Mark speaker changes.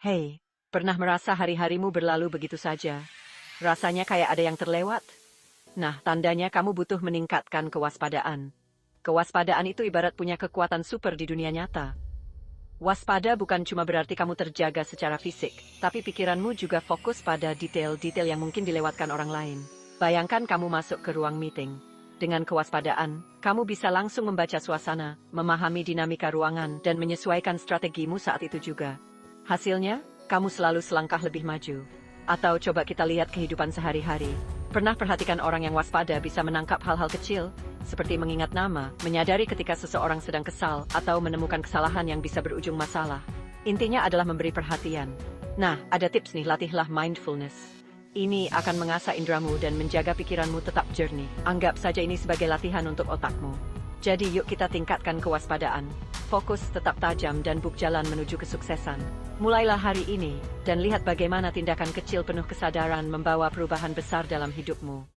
Speaker 1: Hei, pernah merasa hari-harimu berlalu begitu saja? Rasanya kayak ada yang terlewat? Nah, tandanya kamu butuh meningkatkan kewaspadaan. Kewaspadaan itu ibarat punya kekuatan super di dunia nyata. Waspada bukan cuma berarti kamu terjaga secara fisik, tapi pikiranmu juga fokus pada detail-detail yang mungkin dilewatkan orang lain. Bayangkan kamu masuk ke ruang meeting. Dengan kewaspadaan, kamu bisa langsung membaca suasana, memahami dinamika ruangan, dan menyesuaikan strategimu saat itu juga. Hasilnya, kamu selalu selangkah lebih maju. Atau coba kita lihat kehidupan sehari-hari. Pernah perhatikan orang yang waspada bisa menangkap hal-hal kecil, seperti mengingat nama, menyadari ketika seseorang sedang kesal, atau menemukan kesalahan yang bisa berujung masalah. Intinya adalah memberi perhatian. Nah, ada tips nih, latihlah mindfulness. Ini akan mengasah indramu dan menjaga pikiranmu tetap jernih. Anggap saja ini sebagai latihan untuk otakmu. Jadi yuk kita tingkatkan kewaspadaan. Fokus tetap tajam dan buk jalan menuju kesuksesan. Mulailah hari ini, dan lihat bagaimana tindakan kecil penuh kesadaran membawa perubahan besar dalam hidupmu.